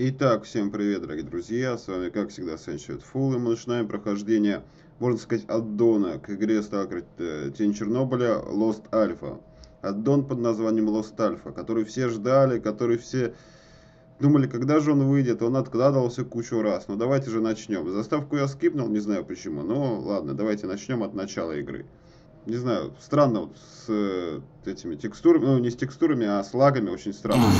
Итак, всем привет, дорогие друзья, с вами, как всегда, Сэнчет Фул, и мы начинаем прохождение, можно сказать, аддона к игре Stalker э, Тень Чернобыля Lost Alpha. Аддон под названием Lost Alpha, который все ждали, который все думали, когда же он выйдет, он откладывался кучу раз. Ну давайте же начнем. Заставку я скипнул, не знаю почему, но ладно, давайте начнем от начала игры. Не знаю, странно вот с э, этими текстурами, ну не с текстурами, а с лагами очень странно.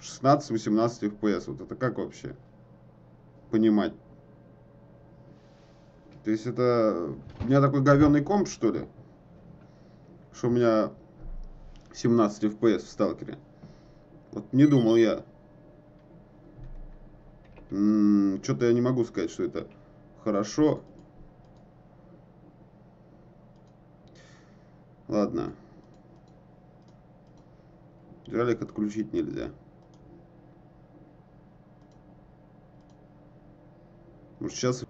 16-18 FPS. Вот это как вообще понимать? То есть это у меня такой говенный комп, что ли? Что у меня 17 FPS в сталкере. Вот не думал я. Что-то я не могу сказать, что это хорошо. Ладно. Ралик отключить нельзя. Может сейчас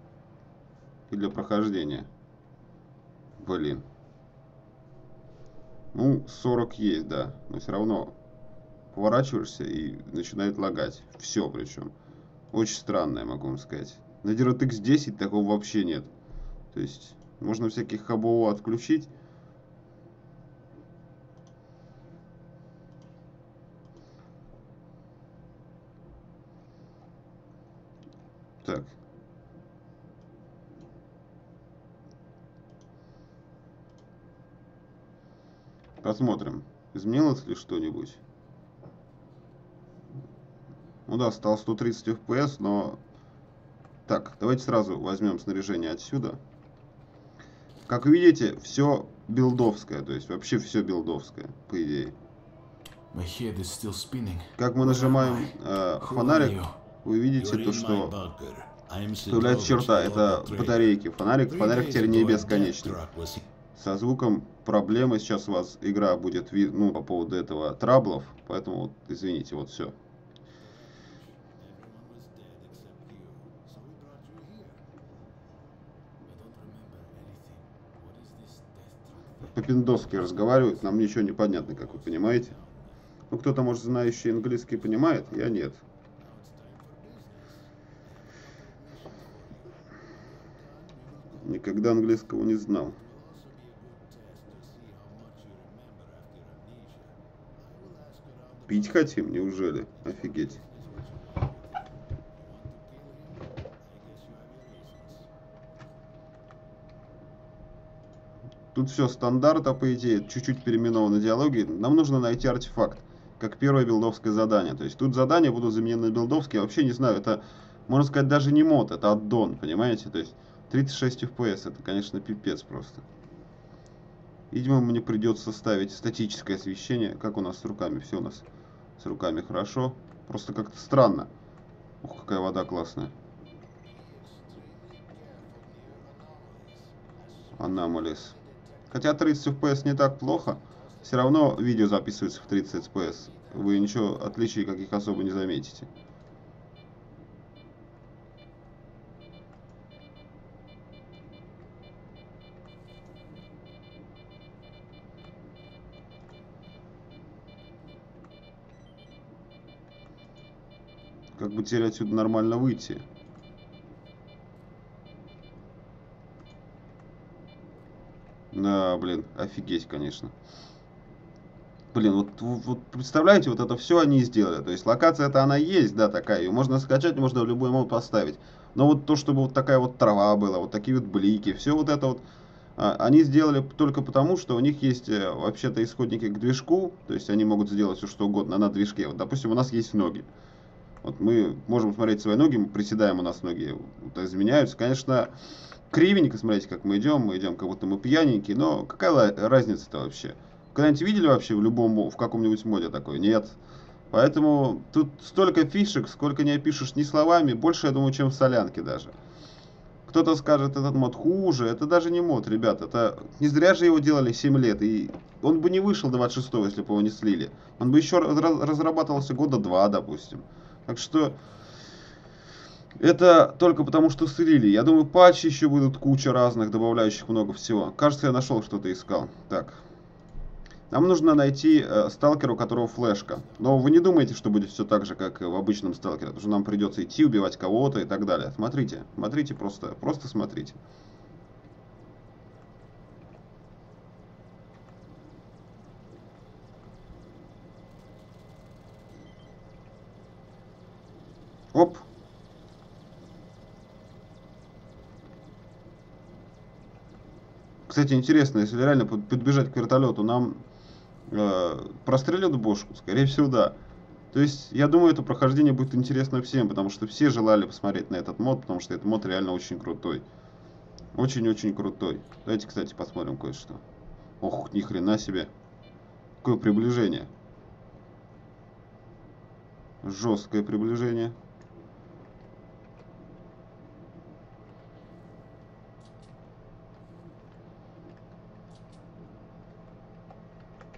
и для прохождения. Блин. Ну, 40 есть, да. Но все равно поворачиваешься и начинает лагать. Все причем. Очень странное, могу вам сказать. На DirectX 10 такого вообще нет. То есть, можно всяких хабово отключить. Так, Посмотрим, изменилось ли что-нибудь. Ну да, стал 130 FPS, но... Так, давайте сразу возьмем снаряжение отсюда. Как видите, все билдовское, то есть вообще все билдовское, по идее. Как мы нажимаем э, фонарик, вы видите то, что появляется черта, это батарейки. Фонарик, фонарик теперь не бесконечный. Со звуком проблемы. Сейчас у вас игра будет ну, по поводу этого траблов. Поэтому, вот, извините, вот все. По-пиндоски разговаривают, нам ничего не понятно, как вы понимаете. Ну, кто-то, может, знающий английский понимает, я нет. Никогда английского не знал. Пить хотим, неужели? Офигеть. Тут все стандарта, по идее, чуть-чуть переименованы диалоги. Нам нужно найти артефакт, как первое билдовское задание. То есть тут задания будут заменены на билдовские. Я вообще не знаю, это, можно сказать, даже не мод, это аддон, понимаете? То есть 36 FPS, это, конечно, пипец просто. Видимо, мне придется ставить статическое освещение. Как у нас с руками? Все у нас с руками хорошо. Просто как-то странно. Ух, какая вода классная. Анамалис. Хотя 30 FPS не так плохо. Все равно видео записывается в 30 FPS. Вы ничего отличий каких особо не заметите. Как бы теперь отсюда нормально выйти? Да, блин, офигеть, конечно. Блин, вот, вот представляете, вот это все они сделали. То есть локация это она есть, да, такая. Ее можно скачать, можно в любой мод поставить. Но вот то, чтобы вот такая вот трава была, вот такие вот блики, все вот это вот, а, они сделали только потому, что у них есть э, вообще-то исходники к движку. То есть они могут сделать все что угодно на движке. Вот, допустим, у нас есть ноги. Вот мы можем смотреть свои ноги, мы приседаем, у нас ноги вот, изменяются. Конечно, кривенько, смотрите, как мы идем, мы идем, как будто мы пьяненькие, но какая разница-то вообще? Когда-нибудь видели вообще в любом, в каком-нибудь моде такое? Нет. Поэтому тут столько фишек, сколько не опишешь ни словами, больше, я думаю, чем в солянке даже. Кто-то скажет, этот мод хуже, это даже не мод, ребят, это не зря же его делали 7 лет, и он бы не вышел 26 если бы его не слили. Он бы еще разрабатывался года 2, допустим. Так что это только потому, что слили. Я думаю, патчи еще будут куча разных, добавляющих много всего. Кажется, я нашел что-то искал. Так. Нам нужно найти э, сталкера, у которого флешка. Но вы не думаете, что будет все так же, как в обычном сталкере. Потому что нам придется идти, убивать кого-то и так далее. Смотрите, смотрите просто, просто смотрите. Оп. Кстати, интересно, если реально подбежать к вертолету, нам э, прострелят бошку? Скорее всего, да. То есть, я думаю, это прохождение будет интересно всем, потому что все желали посмотреть на этот мод, потому что этот мод реально очень крутой. Очень-очень крутой. Давайте, кстати, посмотрим кое-что. Ох, ни хрена себе. Какое приближение. Жесткое приближение.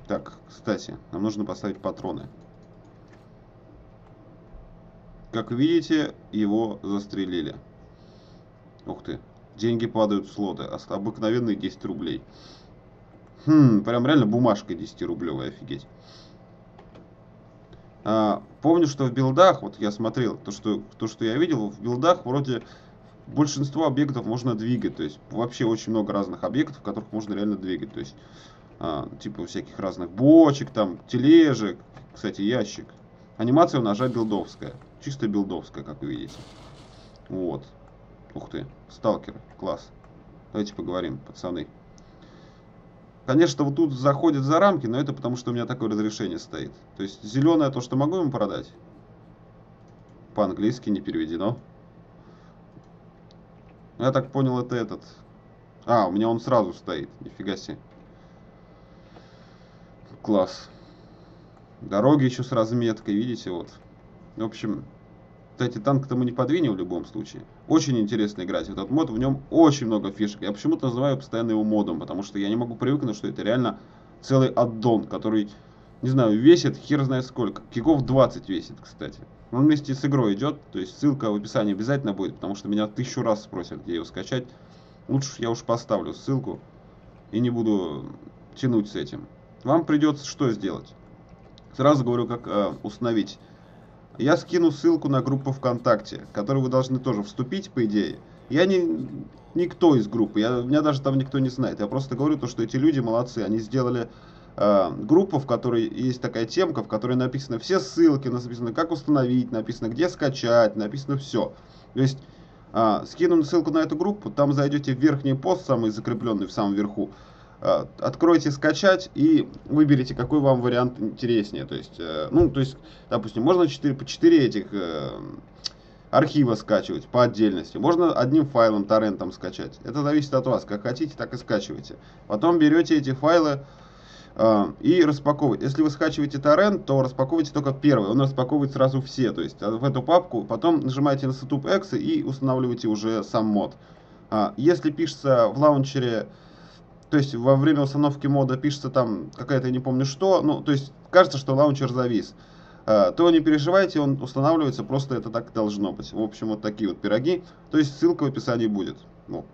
Так, кстати, нам нужно поставить патроны. Как видите, его застрелили. Ух ты. Деньги падают в слоты. Обыкновенные 10 рублей. Хм, прям реально бумажка 10 рублевая, офигеть. А, помню, что в билдах, вот я смотрел, то что, то, что я видел, в билдах вроде большинство объектов можно двигать. То есть вообще очень много разных объектов, которых можно реально двигать. То есть а, типа всяких разных бочек, там, тележек, кстати, ящик. Анимация у ножа билдовская, чисто билдовская, как вы видите. Вот. Ух ты, сталкер, класс. Давайте поговорим, пацаны. Конечно, вот тут заходит за рамки, но это потому, что у меня такое разрешение стоит. То есть зеленое то, что могу ему продать. По-английски не переведено. Я так понял, это этот. А, у меня он сразу стоит. Нифига себе. Класс. Дороги еще с разметкой, видите, вот. В общем, кстати, танк-то мы не подвинем в любом случае. Очень интересно играть этот мод, в нем очень много фишек. Я почему-то называю постоянно его модом, потому что я не могу привыкнуть, что это реально целый аддон, который, не знаю, весит хер знает сколько. Киков 20 весит, кстати. Он вместе с игрой идет, то есть ссылка в описании обязательно будет, потому что меня тысячу раз спросят, где его скачать. Лучше я уж поставлю ссылку и не буду тянуть с этим вам придется что сделать? Сразу говорю, как э, установить. Я скину ссылку на группу ВКонтакте, в которую вы должны тоже вступить, по идее. Я не никто из группы, я, меня даже там никто не знает. Я просто говорю то, что эти люди молодцы. Они сделали э, группу, в которой есть такая темка, в которой написаны все ссылки, написано как установить, написано где скачать, написано все. То есть э, скину ссылку на эту группу, там зайдете в верхний пост, самый закрепленный в самом верху. Э, откройте скачать и выберите, какой вам вариант интереснее. То есть, э, ну, то есть, допустим, можно 4, по 4 этих э, архива скачивать по отдельности. Можно одним файлом, торрентом скачать. Это зависит от вас. Как хотите, так и скачивайте. Потом берете эти файлы э, и распаковываете. Если вы скачиваете торрент, то распаковывайте только первый. Он распаковывает сразу все. То есть в эту папку потом нажимаете на Setup X и устанавливаете уже сам мод. А, если пишется в лаунчере то есть во время установки мода пишется там какая-то, не помню что, ну, то есть кажется, что лаунчер завис. А, то не переживайте, он устанавливается, просто это так должно быть. В общем, вот такие вот пироги. То есть ссылка в описании будет. Ну.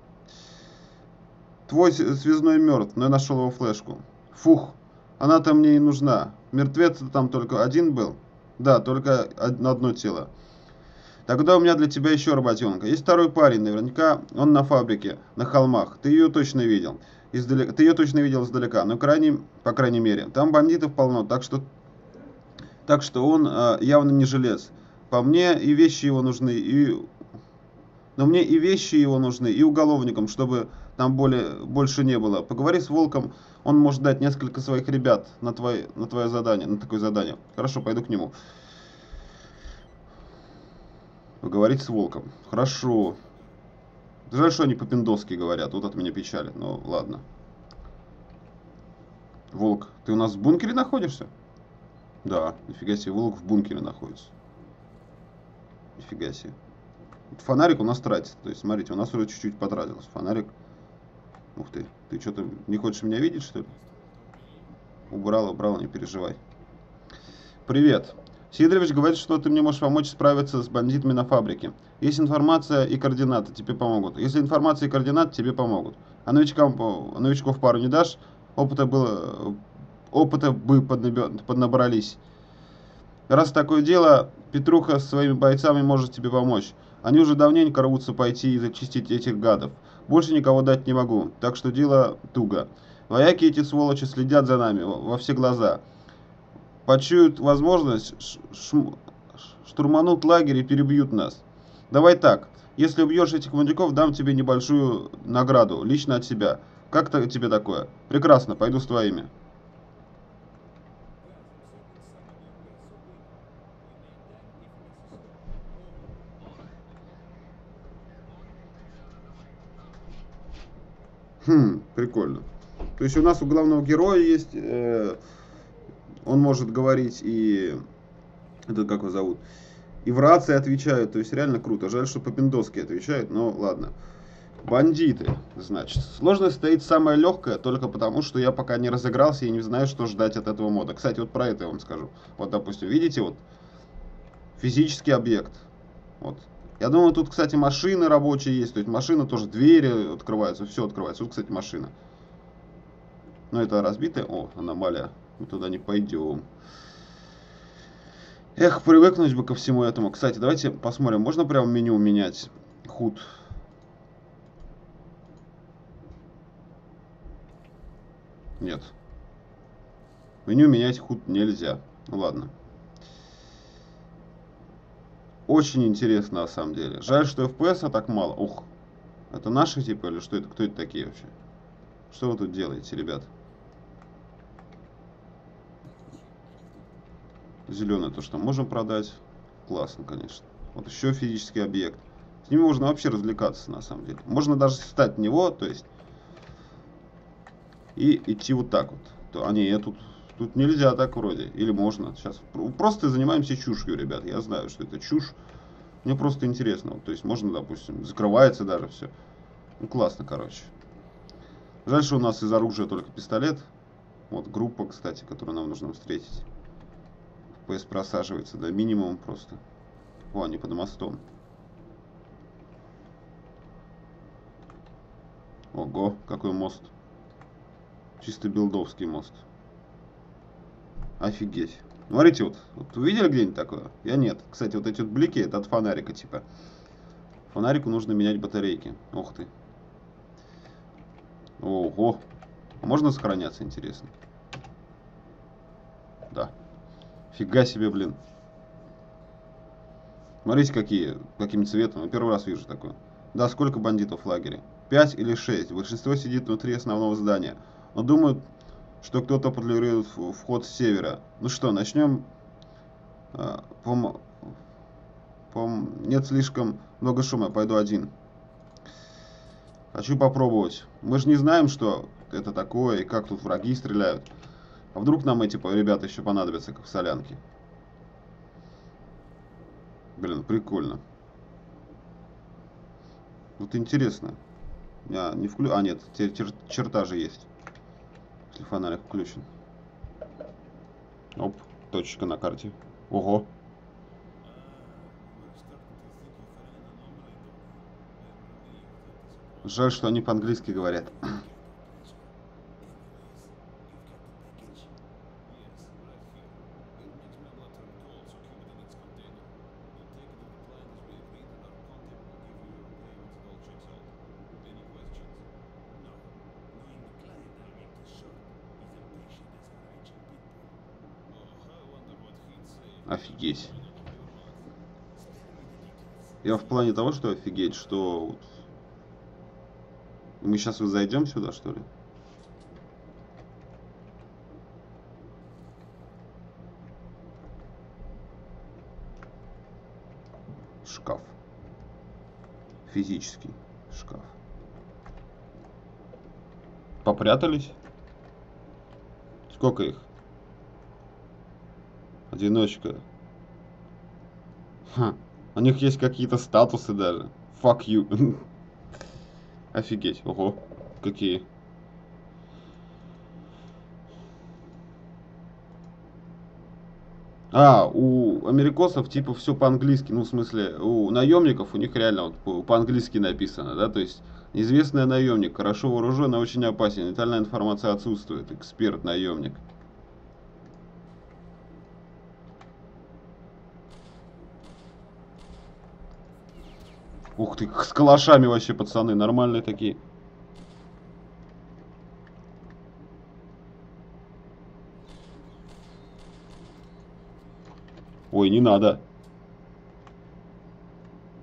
Твой связной мертв, но я нашел его флешку. Фух, она-то мне и нужна. Мертвец там только один был? Да, только на одно тело. Тогда у меня для тебя еще работенка. Есть второй парень, наверняка он на фабрике, на холмах. Ты ее точно видел издалека. Ты ее точно видел издалека, но крайне, по крайней мере. Там бандитов полно, так что, так что он э, явно не жилец. По мне и вещи его нужны, и... Но мне и вещи его нужны, и уголовникам, чтобы там более, больше не было. Поговори с Волком, он может дать несколько своих ребят на, твой, на твое задание, на такое задание. Хорошо, пойду к нему. Поговорить с Волком. Хорошо. Жаль, что они по-пиндоски говорят. Вот от меня печали. Ну, ладно. Волк, ты у нас в бункере находишься? Да, нифига себе, волк в бункере находится. Нифига себе. Фонарик у нас тратится. То есть, смотрите, у нас уже чуть-чуть потратился. Фонарик. Ух ты. Ты что-то не хочешь меня видеть, что ли? Убрал, убрал, не переживай. Привет. Сидорович говорит, что ты мне можешь помочь справиться с бандитами на фабрике. Есть информация и координаты, тебе помогут. Если информация и координаты, тебе помогут. А новичкам, новичков пару не дашь, опыта было, опыта бы поднабрались. Раз такое дело, Петруха с своими бойцами может тебе помочь. Они уже давненько рвутся пойти и зачистить этих гадов. Больше никого дать не могу, так что дело туго. Вояки эти сволочи следят за нами во все глаза. Почуют возможность, штурманут лагерь и перебьют нас. Давай так, если убьешь этих мудяков, дам тебе небольшую награду, лично от себя. Как -то тебе такое? Прекрасно, пойду с твоими. Хм, прикольно. То есть у нас у главного героя есть, э, он может говорить и, это как его зовут, и в рации отвечают, то есть реально круто. Жаль, что по-пиндоски отвечают, но ладно. Бандиты, значит. Сложность стоит самая легкая, только потому, что я пока не разыгрался и не знаю, что ждать от этого мода. Кстати, вот про это я вам скажу. Вот, допустим, видите, вот, физический объект. Вот. Я думаю, тут, кстати, машины рабочие есть. То есть машина тоже, двери открываются, все открывается. Тут, кстати, машина. Но это разбитая. О, аномалия. Мы туда не пойдем. Эх, привыкнуть бы ко всему этому. Кстати, давайте посмотрим. Можно прямо меню менять? Худ. Нет. Меню менять худ нельзя. Ну ладно. Очень интересно на самом деле. Жаль, что FPS а так мало. Ух. Это наши типа или что это? Кто это такие вообще? Что вы тут делаете, ребят? Зеленое то, что можем продать. Классно, конечно. Вот еще физический объект. С ними можно вообще развлекаться, на самом деле. Можно даже встать в него, то есть... И идти вот так вот. То, а не, тут, тут нельзя так вроде. Или можно. Сейчас просто занимаемся чушью, ребят. Я знаю, что это чушь. Мне просто интересно. Вот, то есть можно, допустим, закрывается даже все. Ну, классно, короче. Что у нас из оружия только пистолет. Вот группа, кстати, которую нам нужно встретить. FPS просаживается до минимума просто. О, они под мостом. Ого, какой мост. Чисто билдовский мост. Офигеть. Смотрите, вот, вот увидели где-нибудь такое? Я нет. Кстати, вот эти вот блики, это от фонарика типа. Фонарику нужно менять батарейки. Ух ты. Ого. Можно сохраняться, интересно? Да. Фига себе, блин. Смотрите, какие, каким цветом. Я первый раз вижу такое. Да, сколько бандитов в лагере? Пять или шесть. Большинство сидит внутри основного здания. Но думают, что кто-то патрулирует вход с севера. Ну что, начнем? А, пом... Пом... Нет слишком много шума, пойду один. Хочу попробовать. Мы же не знаем, что это такое и как тут враги стреляют. А вдруг нам эти ребята еще понадобятся, как в солянке? Блин, прикольно. Вот интересно. Я не вклю... А, нет, теперь чер... черта же есть. Если фонарик включен. Оп, точка на карте. Ого. Жаль, что они по-английски говорят. Офигеть. Я в плане того, что офигеть, что... Мы сейчас вот зайдем сюда, что ли? Шкаф. Физический шкаф. Попрятались? Сколько их? Одиночка. Ха. У них есть какие-то статусы даже. Fuck you. Офигеть. Ого. Какие. А, у америкосов типа все по-английски, ну в смысле, у наемников у них реально вот по-английски написано, да, то есть неизвестный наемник, хорошо вооружен, очень опасен, детальная информация отсутствует, эксперт наемник. Ух ты, с калашами вообще, пацаны, нормальные такие. Ой, не надо.